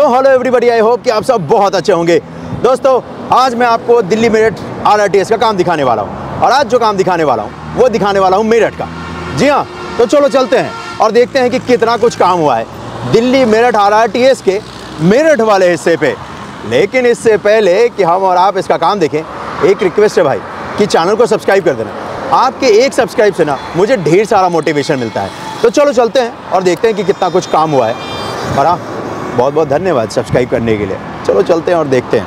So hello everybody I hope कि आप सब बहुत अच्छे होंगे। दोस्तों, आज मैं आपको दिल्ली मेरठ आर का काम दिखाने वाला हूँ। और आज जो काम दिखाने वाला हूँ, वो दिखाने वाला हूँ मेरठ का। जी हाँ तो चलो चलते हैं और देखते हैं कि कितना कुछ काम हुआ है। दिल्ली मेरठ आर के मेरठ वाले हिस्से पे। लेकिन इससे पहले कि हम और आप इसका काम देखें, एक रिक्वेस्ट है भाई, कि चैनल को सब्सक्राइब कर देना। आपके एक सब्सक्राइब से ना, मुझे ढेर सारा मोटिवेशन मिलता है। तो चलो चलते हैं और देखते हैं कि कितना कुछ काम हुआ है। और हाँ बहुत बहुत धन्यवाद सब्सक्राइब करने के लिए। चलो चलते हैं और देखते हैं।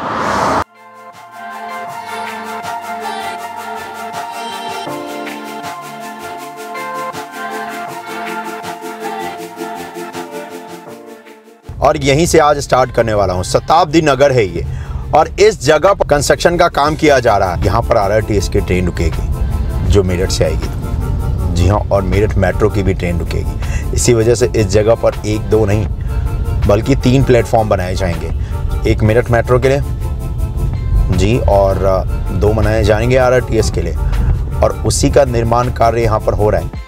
और यहीं से आज स्टार्ट करने वाला हूँ। शताब्दी नगर है ये। और इस जगह पर कंस्ट्रक्शन का काम किया जा रहा है। यहाँ पर आर की ट्रेन रुकेगी, जो मेरठ से आएगी। जी हाँ और मेरठ मेट्रो की भी ट्रेन रुकेगी। इसी वजह से इस जगह पर एक दो नहीं बल्कि तीन प्लेटफॉर्म बनाए जाएँगे। एक मेरठ मेट्रो के लिए, जी, और दो बनाए जाएँगे आर के लिए। और उसी का निर्माण कार्य यहाँ पर हो रहा है।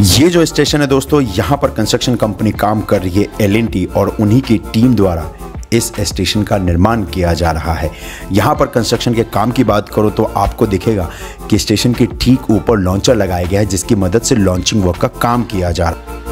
ये जो स्टेशन है दोस्तों, यहाँ पर कंस्ट्रक्शन कंपनी काम कर रही है एलएनटी और उन्हीं की टीम द्वारा इस स्टेशन का निर्माण किया जा रहा है। यहाँ पर कंस्ट्रक्शन के काम की बात करो तो आपको दिखेगा कि स्टेशन के ठीक ऊपर लॉन्चर लगाया गया है, जिसकी मदद से लॉन्चिंग वर्क का काम किया जा रहा है।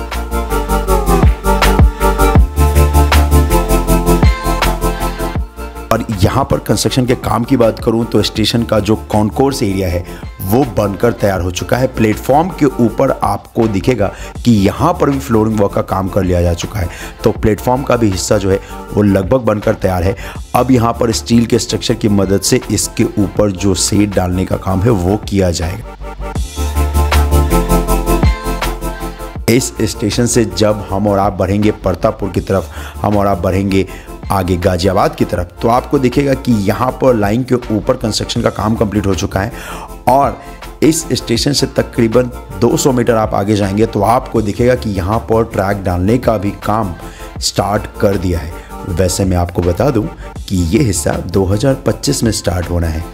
और यहाँ पर कंस्ट्रक्शन के काम की बात करूँ तो स्टेशन का जो कॉन्कोर्स एरिया है, वो बनकर तैयार हो चुका है। प्लेटफॉर्म के ऊपर आपको दिखेगा कि यहाँ पर भी फ्लोरिंग वर्क का काम कर लिया जा चुका है। तो प्लेटफॉर्म का भी हिस्सा जो है, वो लगभग बनकर तैयार है। अब यहाँ पर स्टील के स्ट्रक्चर की मदद से इसके ऊपर जो सेट डालने का काम है, वो किया जाएगा। इस स्टेशन से जब हम और आप बढ़ेंगे परतापुर की तरफ़, हम और आप बढ़ेंगे आगे गाजियाबाद की तरफ़। तो आपको दिखेगा कि यहाँ पर लाइन के ऊपर कंस्ट्रक्शन का काम कंप्लीट हो चुका है और इस स्टेशन से तकरीबन 200 मीटर आप आगे जाएँगे तो आपको दिखेगा कि यहाँ पर ट्रैक डालने का भी काम स्टार्ट कर दिया है। वैसे मैं आपको बता दूँ कि ये हिस्सा 2025 में स्टार्ट होना है।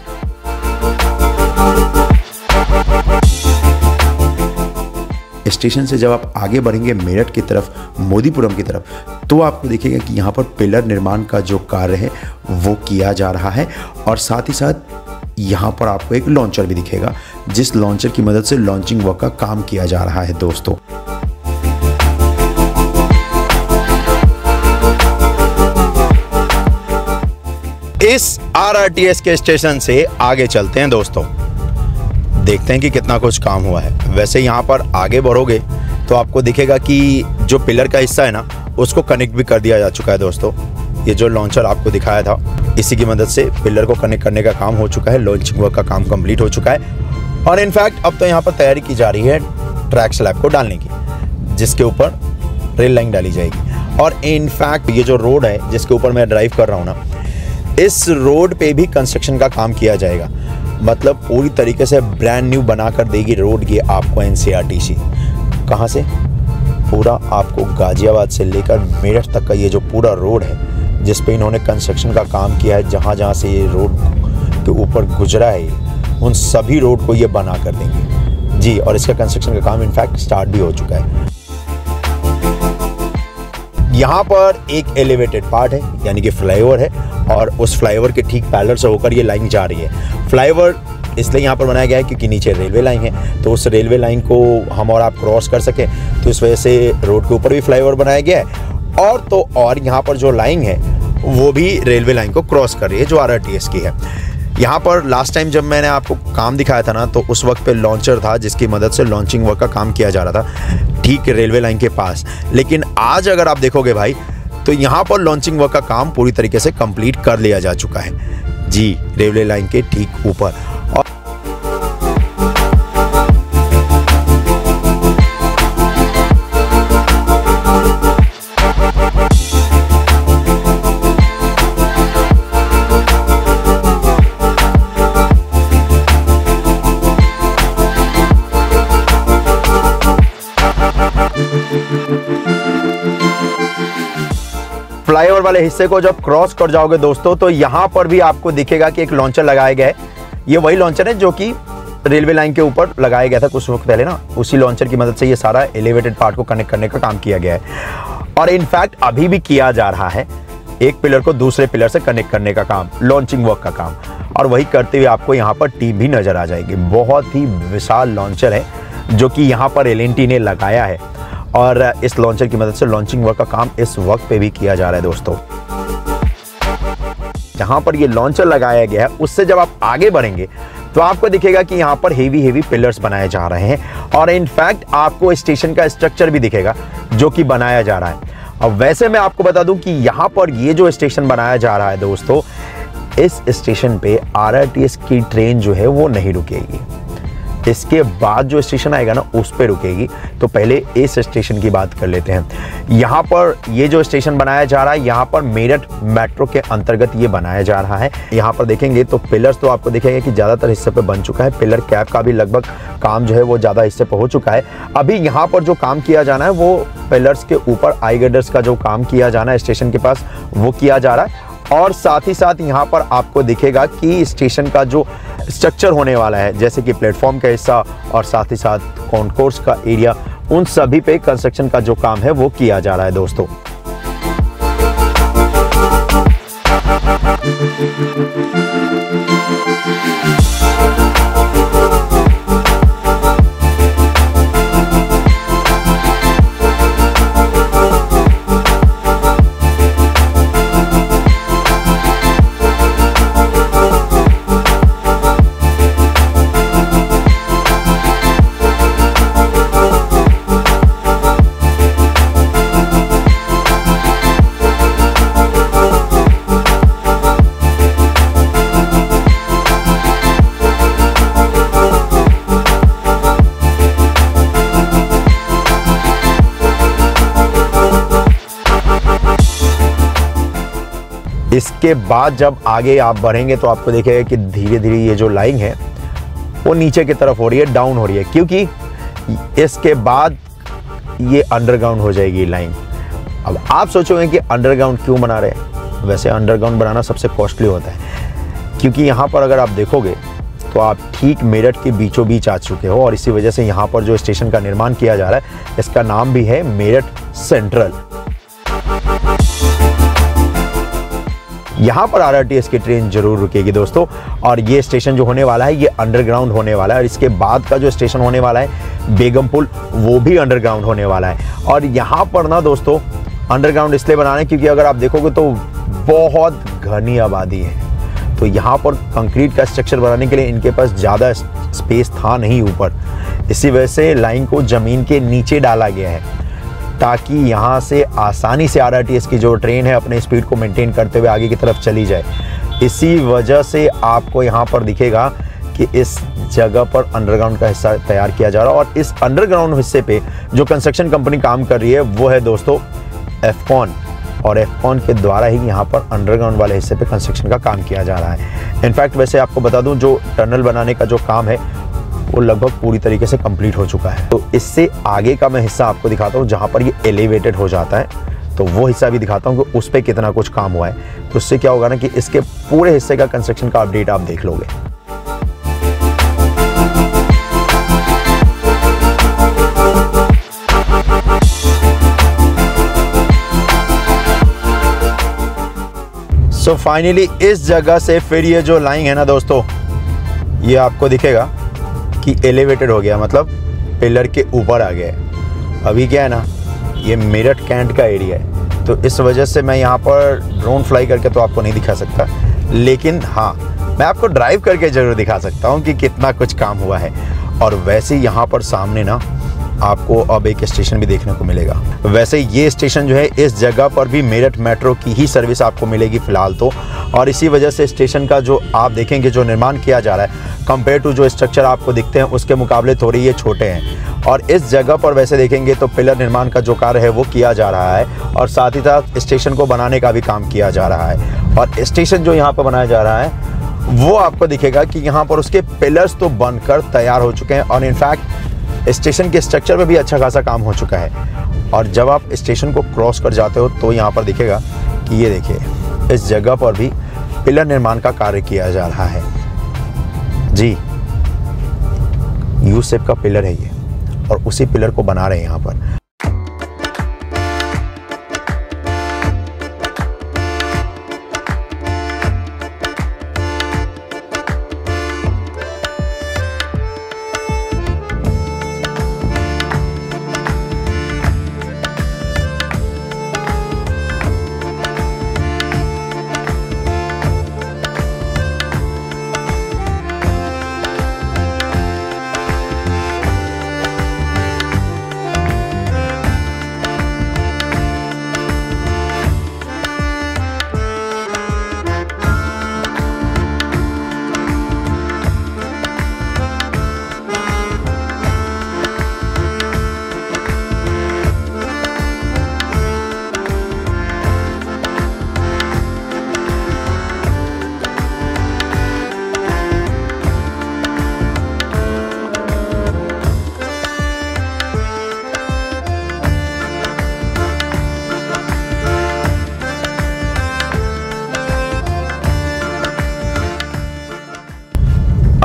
स्टेशन से जब आप आगे बढ़ेंगे मेरठ की तरफ़, मोदीपुरम की तरफ़ तो आपको दिखेगा कि यहाँ पर पिलर निर्माण का जो कार्य है, वो किया जा रहा है। और साथ ही साथ यहाँ पर आपको एक लॉन्चर भी दिखेगा, जिस लॉन्चर की मदद से लॉन्चिंग वर्क का काम किया जा रहा है, दोस्तों। इस आरआरटीएस के स्टेशन से आगे चलते हैं, दोस्तों। देखते हैं कि कितना कुछ काम हुआ है। वैसे यहाँ पर आगे बढ़ोगे तो आपको दिखेगा कि जो पिलर का हिस्सा है ना, उसको कनेक्ट भी कर दिया जा चुका है दोस्तों। ये जो लॉन्चर आपको दिखाया था, इसी की मदद से पिलर को कनेक्ट करने का काम हो चुका है लॉन्चिंग वर्क का काम कंप्लीट हो चुका है। और इनफैक्ट अब तो यहाँ पर तैयारी की जा रही है ट्रैक स्लैब को डालने की, जिसके ऊपर रेल लाइन डाली जाएगी। और इनफैक्ट ये जो रोड है, जिसके ऊपर मैं ड्राइव कर रहा हूँ ना, इस रोड पे भी कंस्ट्रक्शन का काम किया जाएगा। मतलब पूरी तरीके से ब्रांड न्यू बना कर देगी रोड ये आपको एन सी कहाँ से? पूरा आपको गाजियाबाद से लेकर मेरठ तक का ये जो पूरा रोड है, जिस पे इन्होंने कंस्ट्रक्शन का काम किया है, जहाँ जहाँ से ये रोड के ऊपर गुजरा है, उन सभी रोड को ये बना कर देंगे। जी, और इसका कंस्ट्रक्शन का काम इनफैक्ट स्टार्ट भी हो चुका है। यहाँ पर एक एलिवेटेड पार्ट है, यानी कि फ्लाईओवर है और उस फ्लाईओवर के ठीक पैलर से होकर ये लाइन जा रही है। फ्लाईओवर इसलिए यहाँ पर बनाया गया है क्योंकि नीचे रेलवे लाइन है। तो उस रेलवे लाइन को हम और आप क्रॉस कर सकें तो इस वजह से रोड के ऊपर भी फ्लाईओवर बनाया गया है। और तो और यहाँ पर जो लाइन है, वो भी रेलवे लाइन को क्रॉस कर रही है, जो आर की है। यहाँ पर लास्ट टाइम जब मैंने आपको काम दिखाया था ना तो उस वक्त पे लॉन्चर था, जिसकी मदद से लॉन्चिंग वर्क का काम किया जा रहा था, ठीक रेलवे लाइन के पास। लेकिन आज अगर आप देखोगे भाई तो यहाँ पर लॉन्चिंग वर्क का काम पूरी तरीके से कंप्लीट कर लिया जा चुका है। जी, रेलवे लाइन के ठीक ऊपर। फ्लाईओवर वाले हिस्से को जब क्रॉस कर जाओगे दोस्तों तो यहाँ पर भी आपको दिखेगा कि एक लॉन्चर लगाया गया है। ये वही लॉन्चर है जो कि रेलवे लाइन के ऊपर लगाया गया था कुछ वक्त पहले ना। उसी लॉन्चर की मदद से ये सारा एलिवेटेड पार्ट को कनेक्ट करने का काम किया गया है। और इनफैक्ट अभी भी किया जा रहा है एक पिलर को दूसरे पिलर से कनेक्ट करने का काम लॉन्चिंग वर्क का काम। और वही करते हुए आपको यहाँ पर टीम भी नज़र आ जाएगी। बहुत ही विशाल लॉन्चर है जो कि यहाँ पर एलएनटी ने लगाया है। और इस लॉन्चर की मदद से लॉन्चिंग वर्क का काम इस वक्त पे भी किया जा रहा है दोस्तों। जहाँ पर ये लॉन्चर लगाया गया है, उससे जब आप आगे बढ़ेंगे तो आपको दिखेगा कि यहाँ पर हेवी हेवी पिलर्स बनाए जा रहे हैं और इनफैक्ट आपको स्टेशन का स्ट्रक्चर भी दिखेगा जो कि बनाया जा रहा है। अब वैसे मैं आपको बता दूँ कि यहाँ पर ये जो स्टेशन बनाया जा रहा है दोस्तों, इस स्टेशन पे आरआरटीएस की ट्रेन जो है वो नहीं रुकेगी। इसके बाद जो स्टेशन आएगा ना, उस पर रुकेगी। तो पहले इस स्टेशन की बात कर लेते हैं। यहाँ पर ये जो स्टेशन बनाया जा रहा है, यहाँ पर मेरठ मेट्रो के अंतर्गत ये बनाया जा रहा है। यहाँ पर देखेंगे तो पिलर्स तो आपको देखेंगे कि ज़्यादातर हिस्से पे बन चुका है। पिलर कैप का भी लगभग काम जो है वो ज़्यादा हिस्से पर हो चुका है। अभी यहाँ पर जो काम किया जाना है, वो पिलर्स के ऊपर आई का जो काम किया जाना है स्टेशन के पास, वो किया जा रहा है। और साथ ही साथ यहाँ पर आपको दिखेगा कि स्टेशन का जो स्ट्रक्चर होने वाला है, जैसे कि प्लेटफॉर्म का हिस्सा और साथ ही साथ कॉन्कोर्स का एरिया उन सभी पे कंस्ट्रक्शन का जो काम है वो किया जा रहा है दोस्तों। इसके बाद जब आगे आप बढ़ेंगे तो आपको देखेगा कि धीरे धीरे ये जो लाइन है, वो नीचे की तरफ़ हो रही है डाउन हो रही है। क्योंकि इसके बाद ये अंडरग्राउंड हो जाएगी लाइन अब आप सोचोगे कि अंडरग्राउंड क्यों बना रहे हैं? वैसे अंडरग्राउंड बनाना सबसे कॉस्टली होता है। क्योंकि यहाँ पर अगर आप देखोगे तो आप ठीक मेरठ के बीचों बीच आ चुके हो और इसी वजह से यहाँ पर जो स्टेशन का निर्माण किया जा रहा है, इसका नाम भी है मेरठ सेंट्रल यहाँ पर आरआरटीएस की ट्रेन ज़रूर रुकेगी दोस्तों। और ये स्टेशन जो होने वाला है, ये अंडरग्राउंड होने वाला है। और इसके बाद का जो स्टेशन होने वाला है बेगमपुल वो भी अंडरग्राउंड होने वाला है। और यहाँ पर ना दोस्तों अंडरग्राउंड इसलिए बनाने क्योंकि अगर आप देखोगे तो बहुत घनी आबादी है। तो यहाँ पर कंक्रीट का स्ट्रक्चर बनाने के लिए इनके पास ज़्यादा स्पेस था नहीं ऊपर। इसी वजह से लाइन को ज़मीन के नीचे डाला गया है। ताकि यहाँ से आसानी से आर की जो ट्रेन है, अपने स्पीड को मेंटेन करते हुए आगे की तरफ़ चली जाए। इसी वजह से आपको यहाँ पर दिखेगा कि इस जगह पर अंडरग्राउंड का हिस्सा तैयार किया जा रहा है और इस अंडरग्राउंड हिस्से पे जो कंस्ट्रक्शन कंपनी काम कर रही है, वो है दोस्तों एफकॉन और एफकॉन के द्वारा ही यहाँ पर अंडरग्राउंड वाले हिस्से पे कंस्ट्रक्शन का काम किया जा रहा है। इनफैक्ट वैसे आपको बता दूँ, जो टनल बनाने का जो काम है वो लगभग पूरी तरीके से कंप्लीट हो चुका है। तो इससे आगे का मैं हिस्सा आपको दिखाता हूँ, जहाँ पर ये एलिवेटेड हो जाता है। तो वो हिस्सा भी दिखाता हूँ कि उस पर कितना कुछ काम हुआ है। तो उससे क्या होगा ना कि इसके पूरे हिस्से का कंस्ट्रक्शन का अपडेट आप देख लोगे। सो so फाइनली इस जगह से फिर ये जो लाइन है ना दोस्तों, ये आपको दिखेगा। कि एलिवेटेड हो गया मतलब पिलर के ऊपर आ गया अभी क्या है ना, ये मेरठ कैंट का एरिया है। तो इस वजह से मैं यहाँ पर ड्रोन फ्लाई करके तो आपको नहीं दिखा सकता। लेकिन हाँ मैं आपको ड्राइव करके ज़रूर दिखा सकता हूँ कि कितना कुछ काम हुआ है। और वैसे यहाँ पर सामने ना आपको अब एक स्टेशन भी देखने को मिलेगा। वैसे ये स्टेशन जो है, इस जगह पर भी मेरठ मेट्रो की ही सर्विस आपको मिलेगी फ़िलहाल तो। और इसी वजह से स्टेशन का जो आप देखेंगे, जो निर्माण किया जा रहा है कंपेयर टू जो स्ट्रक्चर आपको दिखते हैं, उसके मुकाबले थोड़ी ये छोटे हैं। और इस जगह पर वैसे देखेंगे तो पिलर निर्माण का जो कार्य है, वो किया जा रहा है। और साथ ही साथ स्टेशन को बनाने का भी काम किया जा रहा है। और स्टेशन जो यहाँ पर बनाया जा रहा है, वो आपको दिखेगा कि यहाँ पर उसके पिलर्स तो बनकर तैयार हो चुके हैं। और इनफैक्ट स्टेशन के स्ट्रक्चर पर भी अच्छा खासा काम हो चुका है। और जब आप स्टेशन को क्रॉस कर जाते हो तो यहाँ पर दिखेगा कि ये देखिए, इस जगह पर भी पिलर निर्माण का कार्य किया जा रहा है। जी यू शेप का पिलर है ये, और उसी पिलर को बना रहे हैं यहाँ पर।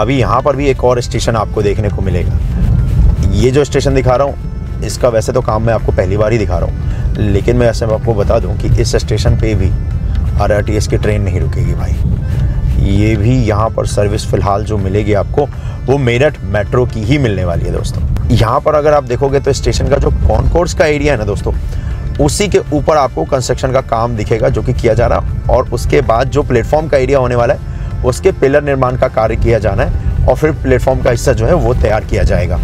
अभी यहाँ पर भी एक और स्टेशन आपको देखने को मिलेगा। ये जो स्टेशन दिखा रहा हूँ, इसका वैसे तो काम मैं आपको पहली बार ही दिखा रहा हूँ, लेकिन मैं ऐसे आपको बता दूँ कि इस स्टेशन पे भी आर की ट्रेन नहीं रुकेगी भाई। ये भी यहाँ पर सर्विस फ़िलहाल जो मिलेगी आपको, वो मेरठ मेट्रो की ही मिलने वाली है दोस्तों। यहाँ पर अगर आप देखोगे तो स्टेशन का जो कॉनकोर्स का एरिया है ना दोस्तों, उसी के ऊपर आपको कंस्ट्रक्शन का काम दिखेगा जो कि किया जा रहा है, और उसके बाद जो प्लेटफॉर्म का एरिया होने वाला है उसके पिलर निर्माण का कार्य किया जाना है और फिर प्लेटफॉर्म का हिस्सा जो है वो तैयार किया जाएगा।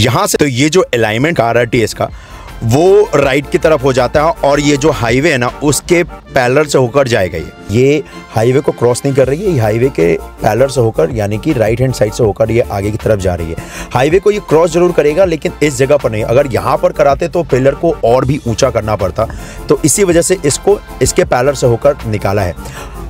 यहाँ से तो ये जो अलाइनमेंट आर टी का, वो राइट की तरफ़ हो जाता है और ये जो हाईवे है ना, उसके पैलर से होकर जाएगा ये। ये हाईवे को क्रॉस नहीं कर रही है, ये हाईवे के पैलर से होकर, यानी कि राइट हैंड साइड से होकर ये आगे की तरफ़ जा रही है। हाईवे को ये क्रॉस ज़रूर करेगा, लेकिन इस जगह पर नहीं। अगर यहाँ पर कराते तो पिलर को और भी ऊँचा करना पड़ता। तो इसी वजह से इसको, इसके पैलर से होकर निकाला है।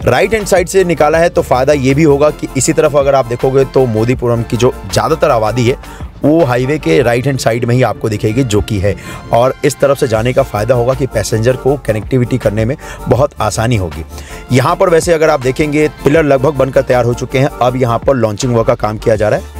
राइट हैंड साइड से निकाला है तो फ़ायदा ये भी होगा कि इसी तरफ़ अगर आप देखोगे तो मोदीपुरम की जो ज़्यादातर आबादी है वो हाईवे के राइट हैंड साइड में ही आपको दिखेगी, जो कि है। और इस तरफ़ से जाने का फ़ायदा होगा कि पैसेंजर को कनेक्टिविटी करने में बहुत आसानी होगी। यहाँ पर वैसे अगर आप देखेंगे, पिलर लगभग बनकर तैयार हो चुके हैं। अब यहाँ पर लॉन्चिंग वर्क का काम किया जा रहा है।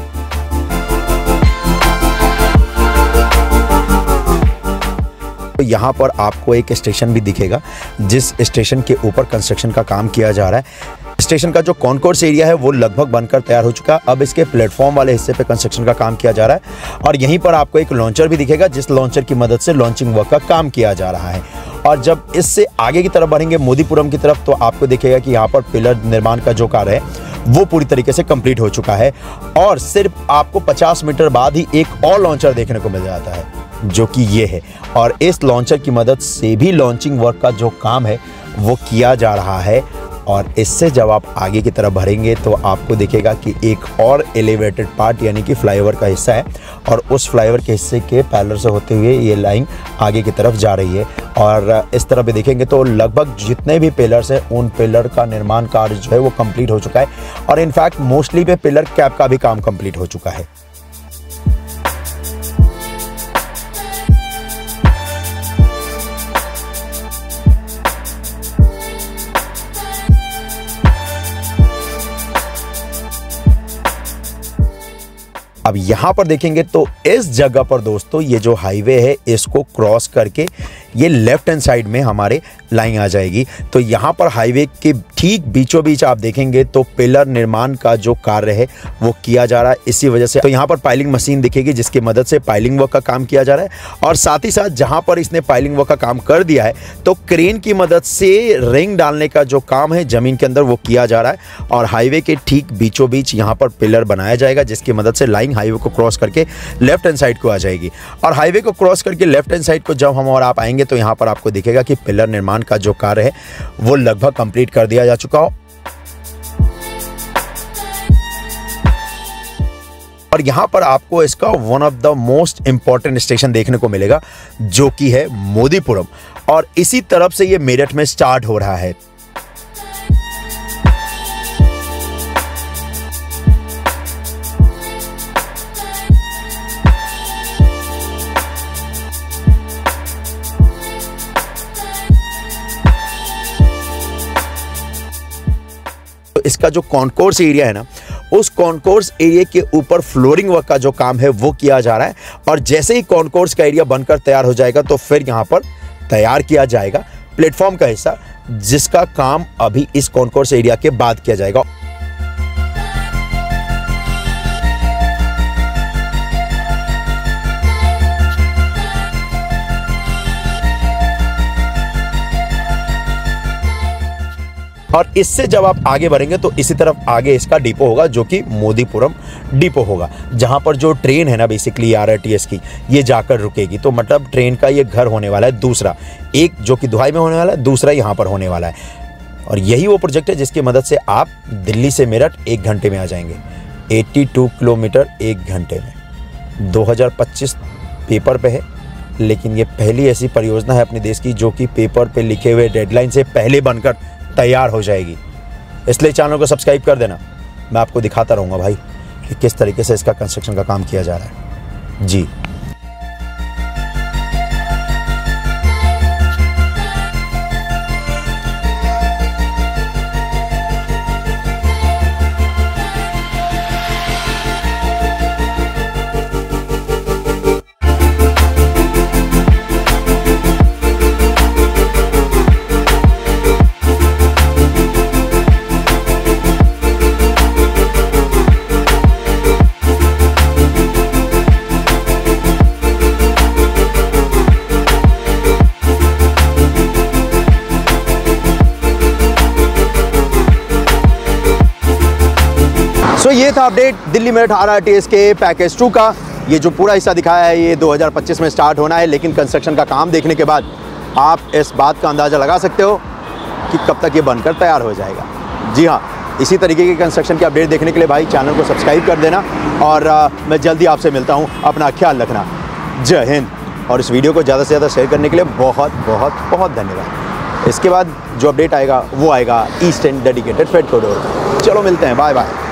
तो यहाँ पर आपको एक स्टेशन भी दिखेगा, जिस स्टेशन के ऊपर कंस्ट्रक्शन का काम किया जा रहा है। स्टेशन का जो कॉन्कोर्स एरिया है, वो लगभग बनकर तैयार हो चुका है। अब इसके प्लेटफॉर्म वाले हिस्से पे कंस्ट्रक्शन का काम किया जा रहा है और यहीं पर आपको एक लॉन्चर भी दिखेगा, जिस लॉन्चर की मदद से लॉन्चिंग वर्क का काम किया जा रहा है। और जब इससे आगे की तरफ़ बढ़ेंगे, मोदीपुरम की तरफ़ तो आपको दिखेगा कि यहाँ पर पिलर निर्माण का जो कार्य है, वो पूरी तरीके से कंप्लीट हो चुका है। और सिर्फ़ आपको 50 मीटर बाद ही एक और लॉन्चर देखने को मिल जाता है। जो कि ये है। और इस लॉन्चर की मदद से भी लॉन्चिंग वर्क का जो काम है, वो किया जा रहा है। और इससे जब आप आगे की तरफ़ भरेंगे तो आपको दिखेगा कि एक और एलिवेटेड पार्ट यानी कि फ्लाईओवर का हिस्सा है। और उस फ्लाईओवर के हिस्से के पैलर से होते हुए ये लाइन आगे की तरफ़ जा रही है। और इस तरह भी देखेंगे तो लगभग जितने भी पिलर्स हैं, उन पिलर का निर्माण कार्य जो है, वो कंप्लीट हो चुका है। और इनफैक्ट मोस्टली पे पिलर कैप का भी काम कंप्लीट हो चुका है। अब यहाँ पर देखेंगे तो इस जगह पर दोस्तों, ये जो हाईवे है, इसको क्रॉस करके ये लेफ़्ट हैंड साइड में हमारे लाइन आ जाएगी। तो यहाँ पर हाईवे के ठीक बीचों बीच आप देखेंगे तो पिलर निर्माण का जो कार्य है, वो किया जा रहा है। इसी वजह से तो यहाँ पर पाइलिंग मशीन दिखेगी, जिसकी मदद से पाइलिंग वर्क का काम किया जा रहा है। और साथ ही साथ जहाँ पर इसने पाइलिंग वर्क का काम कर दिया है तो क्रेन की मदद से रिंग डालने का जो काम है, ज़मीन के अंदर वो किया जा रहा है। और हाईवे के ठीक बीचों बीच यहाँ पर पिलर बनाया जाएगा, जिसकी मदद से लाइन हाईवे को क्रॉस करके लेफ़्ट हैंड साइड को आ जाएगी। और हाईवे को क्रॉस करके लेफ़्ट हैंड साइड को जब हम और आप आएँगे तो यहाँ पर आपको दिखेगा कि पिलर निर्माण का जो कार्य है, वो लगभग कंप्लीट कर दिया जा चुका हो। और यहाँ पर आपको इसका one of the most important station देखने को मिलेगा, जो कि है मोदीपुरम। और इसी तरफ़ से ये मेरठ में स्टार्ट हो रहा है। इसका जो कॉन्कोर्स एरिया है ना, उस कॉन्कोर्स एरिया के ऊपर फ्लोरिंग वर्क का जो काम है, वो किया जा रहा है। और जैसे ही कॉन्कोर्स का एरिया बनकर तैयार हो जाएगा तो फिर यहाँ पर तैयार किया जाएगा। प्लेटफॉर्म का हिस्सा, जिसका काम अभी इस कॉन्कोर्स एरिया के बाद किया जाएगा। और इससे जब आप आगे बढ़ेंगे तो इसी तरफ़ आगे इसका डिपो होगा, जो कि मोदीपुरम डिपो होगा, जहाँ पर जो ट्रेन है ना बेसिकली आर की, ये जाकर रुकेगी। तो मतलब ट्रेन का ये घर होने वाला है, दूसरा। एक जो कि दुहाई में होने वाला है, दूसरा यहाँ पर होने वाला है। और यही वो प्रोजेक्ट है, जिसकी मदद से आप दिल्ली से मेरठ एक घंटे में आ जाएँगे। 82 किलोमीटर एक घंटे में। 2025 पेपर पे है, लेकिन ये पहली ऐसी परियोजना है अपने देश की, जो कि पेपर पे लिखे हुए डेडलाइन से पहले बनकर तैयार हो जाएगी। इसलिए चैनल को सब्सक्राइब कर देना। मैं आपको दिखाता रहूँगा भाई कि किस तरीके से इसका कंस्ट्रक्शन का काम किया जा रहा है। जी। सो ये था अपडेट दिल्ली मेरठ आर के पैकेज टू का। ये जो पूरा हिस्सा दिखाया है ये 2025 में स्टार्ट होना है लेकिन कंस्ट्रक्शन का काम देखने के बाद आप इस बात का अंदाज़ा लगा सकते हो कि कब तक ये बनकर तैयार हो जाएगा। जी हाँ इसी तरीके के कंस्ट्रक्शन की अपडेट देखने के लिए भाई चैनल को सब्सक्राइब कर देना और आ, मैं जल्दी आपसे मिलता हूँ अपना ख्याल रखना। जय हिंद। और इस वीडियो को ज़्यादा से ज़्यादा शेयर करने के लिए बहुत बहुत बहुत धन्यवाद। इसके बाद जो अपडेट आएगा वो आएगा east end dedicated freight corridor चलो मिलते हैं बाय बाय